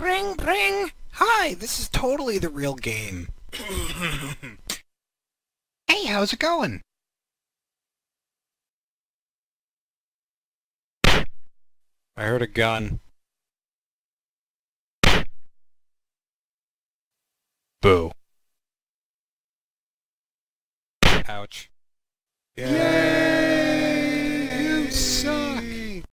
Bring, bring! Hi, this is totally the real game. hey, how's it going? I heard a gun. Boo. Ouch. Yay!